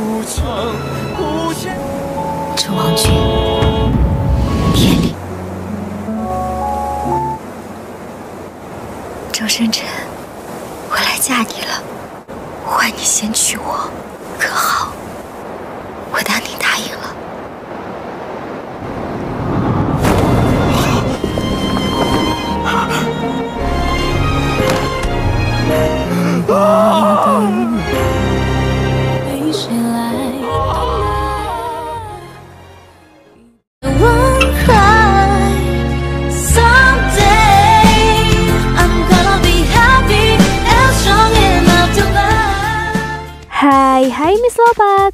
不曾不见。陈王君，天理。周深辰，我来嫁你了，换你先娶我，可好？我当你答应了。啊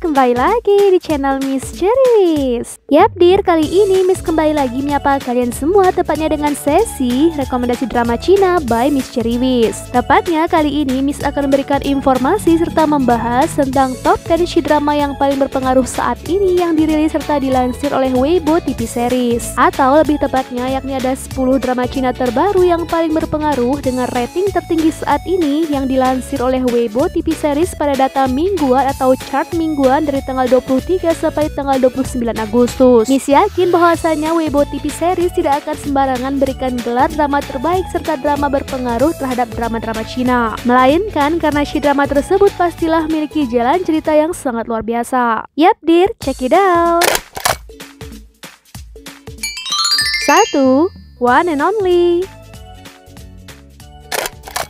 kembali lagi di channel Miss Cherries Yap dir, kali ini Miss kembali lagi menyapa kalian semua tepatnya dengan sesi rekomendasi drama Cina by Miss Cherries Tepatnya kali ini Miss akan memberikan informasi serta membahas tentang top 10 drama yang paling berpengaruh saat ini yang dirilis serta dilansir oleh Weibo TV Series. Atau lebih tepatnya yakni ada 10 drama Cina terbaru yang paling berpengaruh dengan rating tertinggi saat ini yang dilansir oleh Weibo TV Series pada data mingguan atau chart mingguan dari tanggal 23 sampai tanggal 29 Agustus. Miss yakin bahwasanya Weibo TV series tidak akan sembarangan berikan gelar drama terbaik serta drama berpengaruh terhadap drama-drama Cina. Melainkan karena si drama tersebut pastilah memiliki jalan cerita yang sangat luar biasa. Yap, dir, check it out. 1. One and Only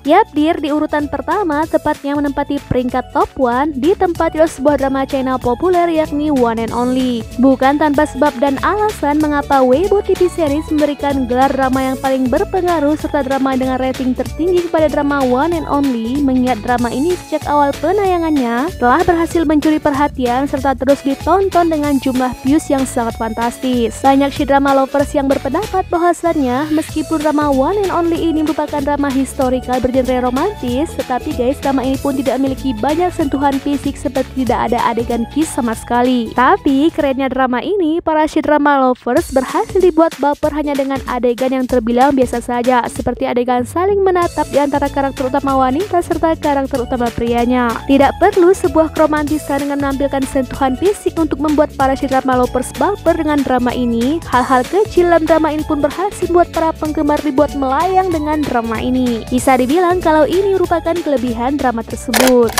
Yap, Dir di urutan pertama tepatnya menempati peringkat top 1 di tempat oleh sebuah drama China populer yakni One and Only. Bukan tanpa sebab dan alasan mengapa Weibo TV series memberikan gelar drama yang paling berpengaruh serta drama dengan rating tertinggi kepada drama One and Only mengingat drama ini sejak awal penayangannya telah berhasil mencuri perhatian serta terus ditonton dengan jumlah views yang sangat fantastis. Banyak si drama lovers yang berpendapat bahwasannya meskipun drama One and Only ini merupakan drama historikal bergenre romantis, tetapi guys drama ini pun tidak memiliki banyak sentuhan fisik seperti tidak ada adegan kiss sama sekali. Tapi kerennya drama ini, para drama lovers berhasil dibuat baper hanya dengan adegan yang terbilang biasa saja, seperti adegan saling menatap di antara karakter utama wanita serta karakter utama prianya. Tidak perlu sebuah keromantisan dengan menampilkan sentuhan fisik untuk membuat para drama lovers baper dengan drama ini. Hal-hal kecil dalam drama ini pun berhasil membuat para penggemar dibuat melayang dengan drama ini. Bisa dibilang kalau ini merupakan kelebihan drama tersebut.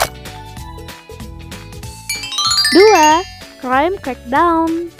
2. Crime Crackdown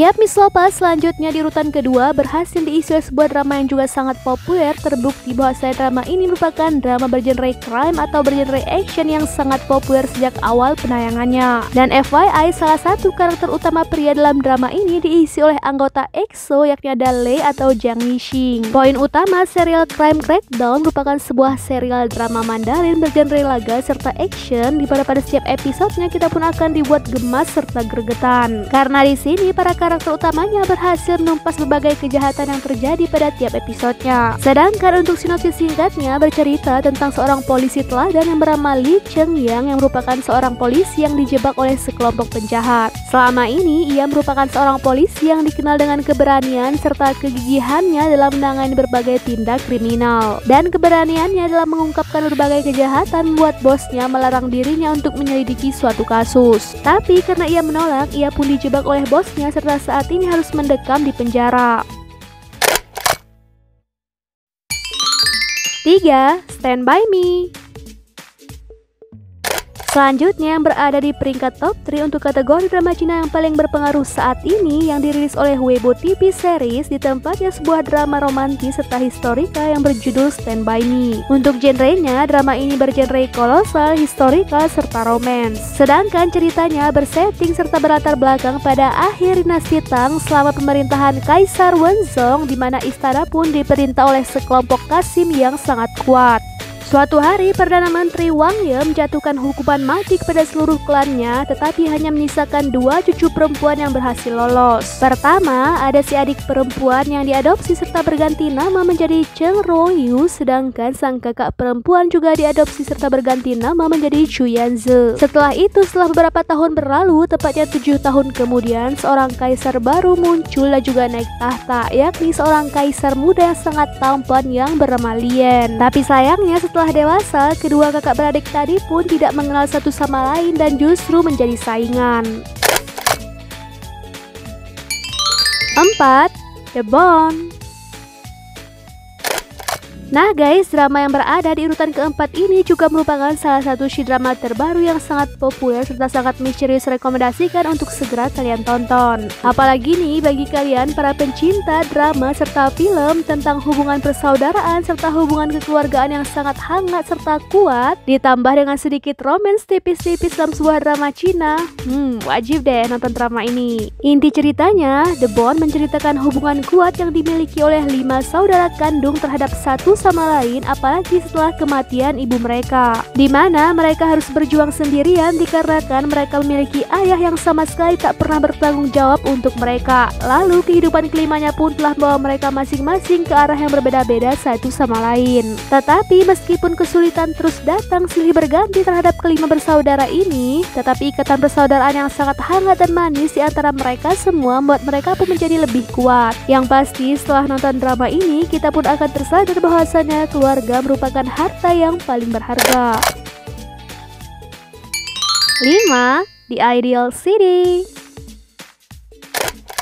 Yap, Miss Lopa selanjutnya di urutan kedua berhasil diisi oleh sebuah drama yang juga sangat populer terbukti bahwa saya drama ini merupakan drama bergenre crime atau bergenre action yang sangat populer sejak awal penayangannya. Dan FYI, salah satu karakter utama pria dalam drama ini diisi oleh anggota EXO yakni ada Lei atau Jang Yixing. Poin utama serial Crime Crackdown merupakan sebuah serial drama Mandarin bergenre laga serta action di mana pada setiap episodenya kita pun akan dibuat gemas serta gregetan. Karena di sini para karakter utamanya berhasil menumpas berbagai kejahatan yang terjadi pada tiap episodenya. Sedangkan untuk sinopsis singkatnya bercerita tentang seorang polisi teladan yang bernama Li Cheng Yang yang merupakan seorang polisi yang dijebak oleh sekelompok penjahat. Selama ini ia merupakan seorang polisi yang dikenal dengan keberanian serta kegigihannya dalam menangani berbagai tindak kriminal. Dan keberaniannya dalam mengungkapkan berbagai kejahatan membuat bosnya melarang dirinya untuk menyelidiki suatu kasus. Tapi karena ia menolak, ia pun dijebak oleh bosnya serta saat ini harus mendekam di penjara. 3. Stand By Me Selanjutnya yang berada di peringkat top 3 untuk kategori drama Cina yang paling berpengaruh saat ini yang dirilis oleh Weibo TV Series di tempatnya sebuah drama romantis serta historika yang berjudul Stand By Me. Untuk genrenya, drama ini bergenre kolosal, historikal, serta romance. Sedangkan ceritanya bersetting serta berlatar belakang pada akhir dinasti Tang selama pemerintahan Kaisar Wenzong di mana istana pun diperintah oleh sekelompok Kasim yang sangat kuat. Suatu hari, Perdana Menteri Wang Ye menjatuhkan hukuman mati kepada seluruh klannya, tetapi hanya menyisakan dua cucu perempuan yang berhasil lolos. Pertama, ada si adik perempuan yang diadopsi serta berganti nama menjadi Cheng Yu, sedangkan sang kakak perempuan juga diadopsi serta berganti nama menjadi Chu Yanze. Setelah itu, setelah beberapa tahun berlalu, tepatnya tujuh tahun kemudian, seorang kaisar baru muncul dan juga naik tahta, yakni seorang kaisar muda yang sangat tampan yang bernama Lien. Tapi sayangnya, setelah setelah dewasa, kedua kakak beradik tadi pun tidak mengenal satu sama lain dan justru menjadi saingan. 4. The Bond Nah guys, drama yang berada di urutan keempat ini juga merupakan salah satu drama terbaru yang sangat populer serta sangat misterius rekomendasikan untuk segera kalian tonton. Apalagi nih bagi kalian para pencinta drama serta film tentang hubungan persaudaraan serta hubungan kekeluargaan yang sangat hangat serta kuat, ditambah dengan sedikit romance tipis-tipis dalam sebuah drama Cina. Hmm, wajib deh nonton drama ini. Inti ceritanya, The Bond menceritakan hubungan kuat yang dimiliki oleh lima saudara kandung terhadap satu sama lain apalagi setelah kematian ibu mereka. Di mana mereka harus berjuang sendirian dikarenakan mereka memiliki ayah yang sama sekali tak pernah bertanggung jawab untuk mereka. Lalu kehidupan kelimanya pun telah membawa mereka masing-masing ke arah yang berbeda-beda satu sama lain. Tetapi meskipun kesulitan terus datang silih berganti terhadap kelima bersaudara ini tetapi ikatan persaudaraan yang sangat hangat dan manis di antara mereka semua membuat mereka pun menjadi lebih kuat. Yang pasti setelah nonton drama ini kita pun akan tersadar bahwa bahwasanya keluarga merupakan harta yang paling berharga. 5. The Ideal City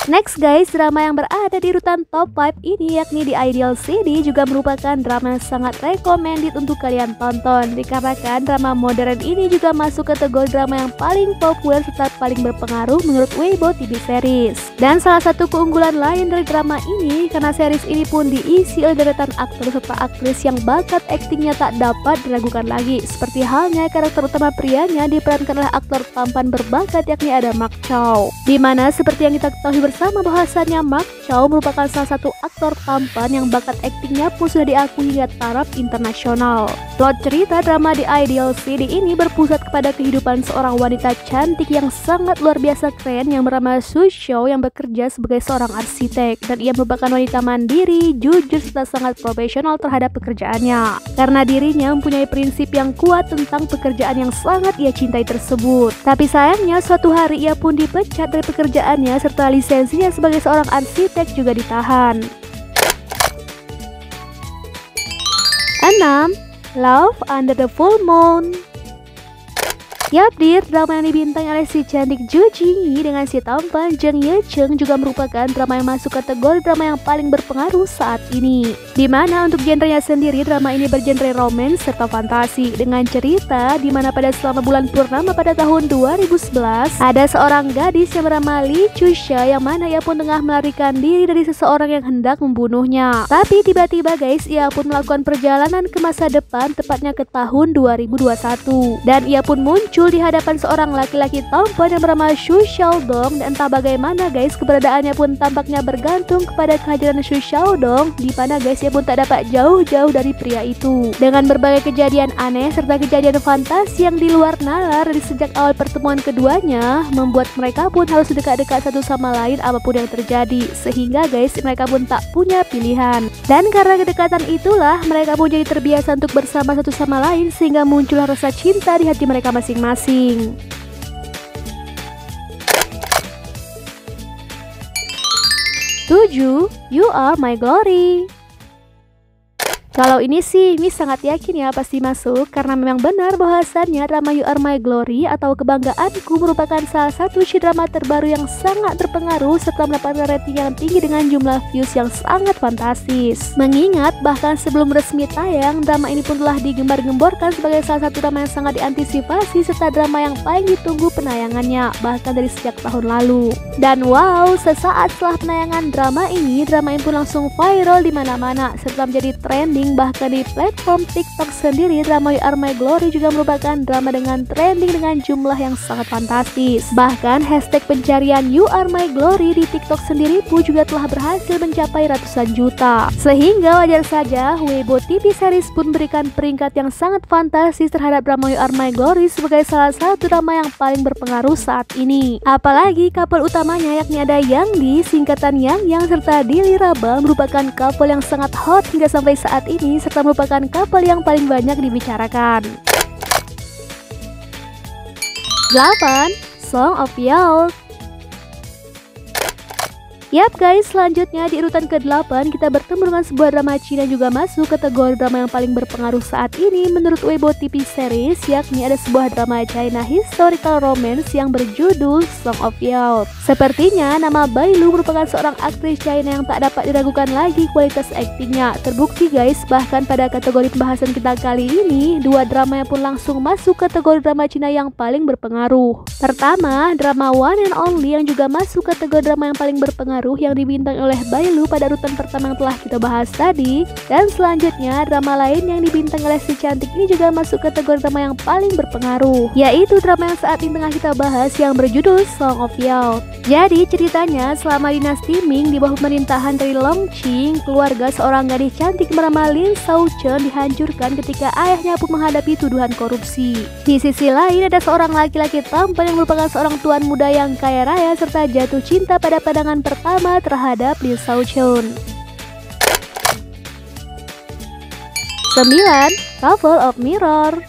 Next guys, drama yang berada di urutan top 5 ini yakni di Ideal City juga merupakan drama yang sangat recommended untuk kalian tonton. Dikarenakan drama modern ini juga masuk kategori drama yang paling populer serta paling berpengaruh menurut Weibo TV series. Dan salah satu keunggulan lain dari drama ini karena series ini pun diisi oleh deretan aktor serta aktris yang bakat aktingnya tak dapat diragukan lagi. Seperti halnya karakter utama prianya diperankan oleh aktor tampan berbakat yakni ada Mark Chow. Di mana seperti yang kita ketahui bersama bersama bahwasannya Mark Chow merupakan salah satu aktor tampan yang bakat aktingnya pun sudah diakui hingga taraf internasional. Plot cerita drama The Ideal City ini berpusat kepada kehidupan seorang wanita cantik yang sangat luar biasa keren yang bernama Su Shou yang bekerja sebagai seorang arsitek dan ia merupakan wanita mandiri, jujur serta sangat profesional terhadap pekerjaannya. Karena dirinya mempunyai prinsip yang kuat tentang pekerjaan yang sangat ia cintai tersebut. Tapi sayangnya suatu hari ia pun dipecat dari pekerjaannya serta lisensi profesinya sebagai seorang arsitek juga ditahan. 6. Love Under the Full Moon Yap dir, drama yang dibintangi oleh si cantik Ju Jingyi dengan si tampan Jung Ye Cheng juga merupakan drama yang masuk kategori drama yang paling berpengaruh saat ini. Di mana untuk genrenya sendiri drama ini bergenre romance serta fantasi dengan cerita di mana pada selama bulan purnama pada tahun 2011 ada seorang gadis yang bernama Li Chusha yang mana ia pun tengah melarikan diri dari seseorang yang hendak membunuhnya. Tapi tiba-tiba guys ia pun melakukan perjalanan ke masa depan tepatnya ke tahun 2021 dan ia pun muncul di hadapan seorang laki-laki tampan yang bernama Shu Xiaodong dan entah bagaimana guys keberadaannya pun tampaknya bergantung kepada kehadiran Shu Xiaodong di mana guys pun tak dapat jauh-jauh dari pria itu. Dengan berbagai kejadian aneh serta kejadian fantasi yang di luar nalar dari sejak awal pertemuan keduanya membuat mereka pun harus dekat-dekat satu sama lain apa pun yang terjadi sehingga guys mereka pun tak punya pilihan. Dan karena kedekatan itulah mereka pun jadi terbiasa untuk bersama satu sama lain sehingga muncul rasa cinta di hati mereka masing-masing. Tujuh, you are my glory. Kalau ini sih, Miss sangat yakin ya pasti masuk karena memang benar bahwasannya drama You Are My Glory atau Kebanggaanku merupakan salah satu drama terbaru yang sangat berpengaruh setelah mendapatkan rating yang tinggi dengan jumlah views yang sangat fantastis. Mengingat bahkan sebelum resmi tayang, drama ini pun telah digembar-gemborkan sebagai salah satu drama yang sangat diantisipasi serta drama yang paling ditunggu penayangannya bahkan dari sejak tahun lalu. Dan wow, sesaat setelah penayangan drama ini, drama ini pun langsung viral di mana-mana serta menjadi trending bahkan di platform TikTok sendiri drama You Are My Glory juga merupakan drama dengan trending dengan jumlah yang sangat fantastis. Bahkan hashtag pencarian You Are My Glory di TikTok sendiri pun juga telah berhasil mencapai ratusan juta. Sehingga wajar saja Weibo TV series pun berikan peringkat yang sangat fantastis terhadap drama You Are My Glory sebagai salah satu drama yang paling berpengaruh saat ini. Apalagi couple utamanya yakni ada Yang Di, singkatan Yang Yang serta Dili merupakan couple yang sangat hot hingga sampai saat ini serta merupakan kapal yang paling banyak dibicarakan. 8. Song of Youth Yap guys, selanjutnya di urutan ke-8 kita bertemu dengan sebuah drama Cina juga masuk kategori drama yang paling berpengaruh saat ini menurut Weibo TV series yakni ada sebuah drama China historical romance yang berjudul Song of Youth. Sepertinya nama Bai Lu merupakan seorang aktris China yang tak dapat diragukan lagi kualitas aktingnya. Terbukti guys, bahkan pada kategori pembahasan kita kali ini, dua drama yang pun langsung masuk kategori drama Cina yang paling berpengaruh. Pertama, drama One and Only yang juga masuk kategori drama yang paling berpengaruh Pengaruh yang dibintangi oleh Bailu pada rutan pertama yang telah kita bahas tadi. Dan selanjutnya drama lain yang dibintangi oleh si cantik ini juga masuk kategori drama yang paling berpengaruh, yaitu drama yang saat ini tengah kita bahas yang berjudul Song of Youth. Jadi ceritanya selama dinasti Ming di bawah pemerintahan dari Long Qing, keluarga seorang gadis cantik bernama Lin Shao Chen dihancurkan ketika ayahnya pun menghadapi tuduhan korupsi. Di sisi lain ada seorang laki-laki tampan yang merupakan seorang tuan muda yang kaya raya serta jatuh cinta pada pandangan pertama pertama terhadap Lee Sao Chun. 9. Couple of Mirror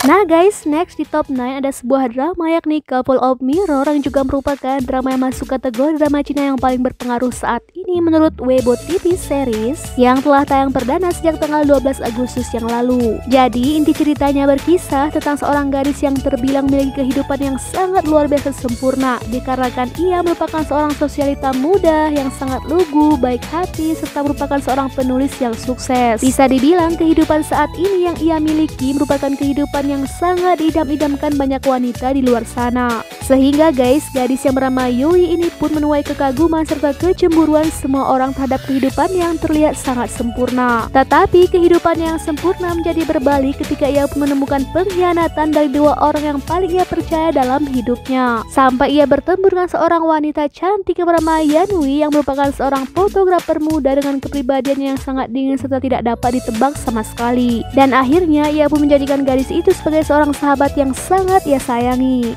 Nah guys, next di top 9 ada sebuah drama yakni Couple of Mirror yang juga merupakan drama yang masuk kategori drama Cina yang paling berpengaruh saat ini menurut Weibo TV series yang telah tayang perdana sejak tanggal 12 Agustus yang lalu. Jadi inti ceritanya berkisah tentang seorang gadis yang terbilang memiliki kehidupan yang sangat luar biasa sempurna dikarenakan ia merupakan seorang sosialita muda yang sangat lugu, baik hati, serta merupakan seorang penulis yang sukses. Bisa dibilang kehidupan saat ini yang ia miliki merupakan kehidupan yang sangat idam-idamkan banyak wanita di luar sana. Sehingga guys, gadis yang bernama Yui ini pun menuai kekaguman serta kecemburuan semua orang terhadap kehidupan yang terlihat sangat sempurna. Tetapi kehidupan yang sempurna menjadi berbalik ketika ia pun menemukan pengkhianatan dari dua orang yang paling ia percaya dalam hidupnya. Sampai ia bertemu dengan seorang wanita cantik yang bernama Yanwi yang merupakan seorang fotografer muda dengan kepribadian yang sangat dingin serta tidak dapat ditebak sama sekali. Dan akhirnya ia pun menjadikan gadis itu sebagai seorang sahabat yang sangat ia sayangi.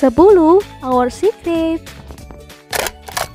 10. Our Secret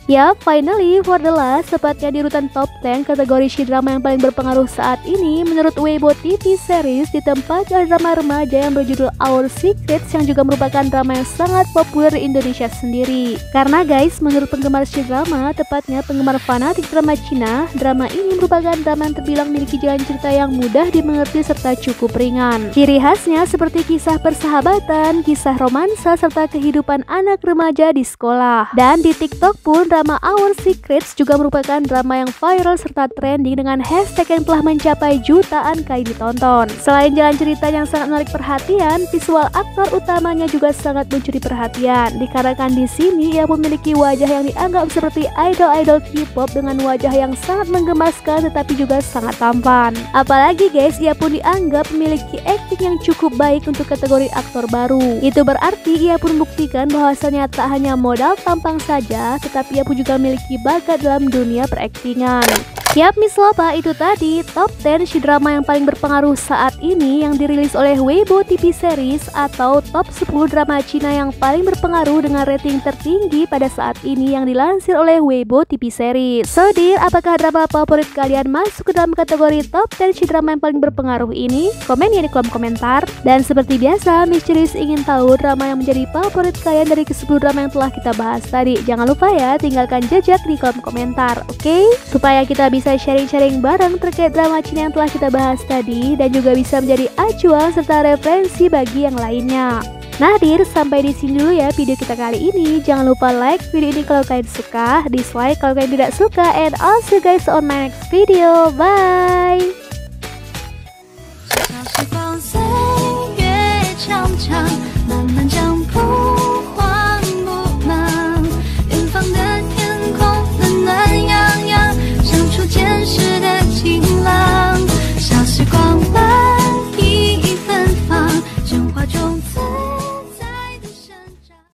Ya, finally for the last, tepatnya di urutan top 10 kategori C-drama yang paling berpengaruh saat ini menurut Weibo TV series di tempat drama remaja yang berjudul Our Secrets yang juga merupakan drama yang sangat populer di Indonesia sendiri. Karena guys, menurut penggemar C-drama, tepatnya penggemar fanatik drama Cina, drama ini merupakan drama yang terbilang memiliki jalan cerita yang mudah dimengerti serta cukup ringan. Ciri khasnya seperti kisah persahabatan, kisah romansa, serta kehidupan anak remaja di sekolah. Dan di TikTok pun drama Our Secrets juga merupakan drama yang viral serta trending dengan hashtag yang telah mencapai jutaan kali ditonton. Selain jalan cerita yang sangat menarik perhatian, visual aktor utamanya juga sangat mencuri perhatian. Dikarenakan di sini ia memiliki wajah yang dianggap seperti idol-idol K-pop dengan wajah yang sangat menggemaskan tetapi juga sangat tampan. Apalagi guys, ia pun dianggap memiliki acting yang cukup baik untuk kategori aktor baru. Itu berarti ia pun membuktikan bahwasannya tak hanya modal tampang saja, tetapi ia pun juga memiliki bakat dalam dunia peraktingan. Yap Miss Lopa, itu tadi top 10 drama yang paling berpengaruh saat ini yang dirilis oleh Weibo TV Series atau top 10 drama Cina yang paling berpengaruh dengan rating tertinggi pada saat ini yang dilansir oleh Weibo TV Series. So dear, apakah drama favorit kalian masuk ke dalam kategori top 10 drama yang paling berpengaruh ini? Komen ya di kolom komentar. Dan seperti biasa, Miss Ceris ingin tahu drama yang menjadi favorit kalian dari ke-10 drama yang telah kita bahas tadi. Jangan lupa ya, tinggalkan jejak di kolom komentar, oke? Okay? Supaya kita bisa bisa sharing-sharing bareng terkait drama Cina yang telah kita bahas tadi dan juga bisa menjadi acuan serta referensi bagi yang lainnya. Nah, dir, sampai di sini dulu ya video kita kali ini. Jangan lupa like video ini kalau kalian suka, dislike kalau kalian tidak suka, and also guys on my next video. Bye!